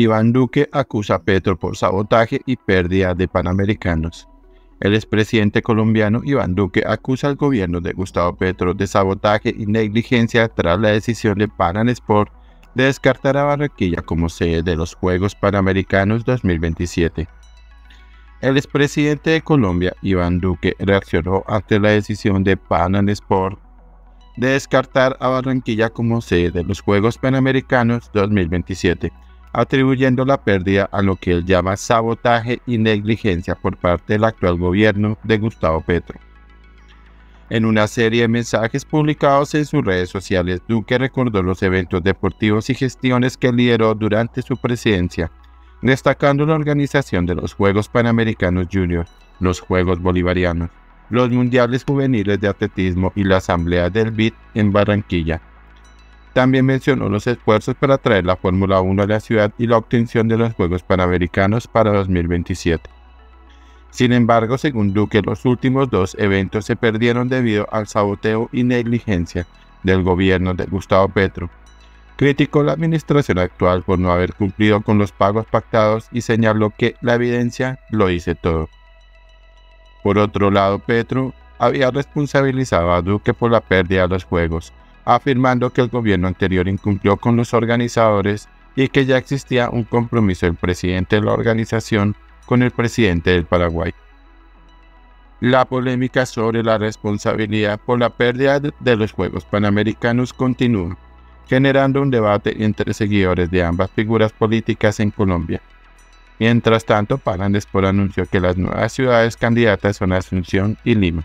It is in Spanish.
Iván Duque acusa a Petro por sabotaje y pérdida de panamericanos. El expresidente colombiano Iván Duque acusa al gobierno de Gustavo Petro de sabotaje y negligencia tras la decisión de Pan Sport de descartar a Barranquilla como sede de los Juegos Panamericanos 2027. El expresidente de Colombia, Iván Duque, reaccionó ante la decisión de Pan Sport de descartar a Barranquilla como sede de los Juegos Panamericanos 2027, atribuyendo la pérdida a lo que él llama sabotaje y negligencia por parte del actual gobierno de Gustavo Petro. En una serie de mensajes publicados en sus redes sociales, Duque recordó los eventos deportivos y gestiones que lideró durante su presidencia, destacando la organización de los Juegos Panamericanos Junior, los Juegos Bolivarianos, los Mundiales Juveniles de Atletismo y la Asamblea del BID en Barranquilla. También mencionó los esfuerzos para traer la Fórmula 1 a la ciudad y la obtención de los Juegos Panamericanos para 2027. Sin embargo, según Duque, los últimos dos eventos se perdieron debido al saboteo y negligencia del gobierno de Gustavo Petro. Criticó la administración actual por no haber cumplido con los pagos pactados y señaló que la evidencia lo dice todo. Por otro lado, Petro había responsabilizado a Duque por la pérdida de los Juegos, afirmando que el gobierno anterior incumplió con los organizadores y que ya existía un compromiso del presidente de la organización con el presidente del Paraguay. La polémica sobre la responsabilidad por la pérdida de los Juegos Panamericanos continúa, generando un debate entre seguidores de ambas figuras políticas en Colombia. Mientras tanto, Palandespor anunció que las nuevas ciudades candidatas son Asunción y Lima.